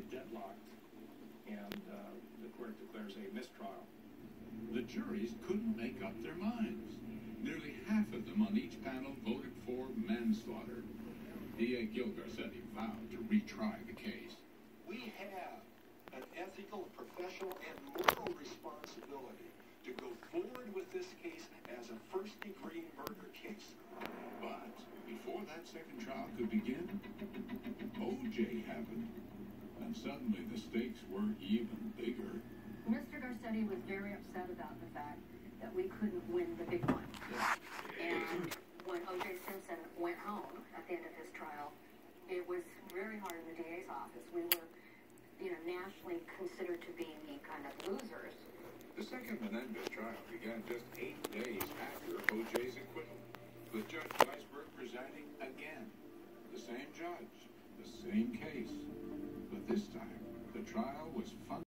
deadlocked, and uh, the court declares a mistrial. The juries couldn't make up their minds. Nearly half of them on each panel voted for manslaughter. D.A. Gil Garcetti vowed to retry the case. We have an ethical, professional, and moral responsibility to go forward with this case as a first-degree murder case. But before that second trial could begin, O.J. happened. And suddenly the stakes were even bigger. Mr. Garcetti was very upset about the fact that we couldn't win the big one. And when O.J. Simpson went home at the end of his trial, it was very hard in the DA's office. We were, you know, nationally considered to be the kind of losers. The second Menendez trial began just eight days after O.J.'s acquittal, with Judge Weisberg presiding again. The same judge, the same case. This time, the trial was fun.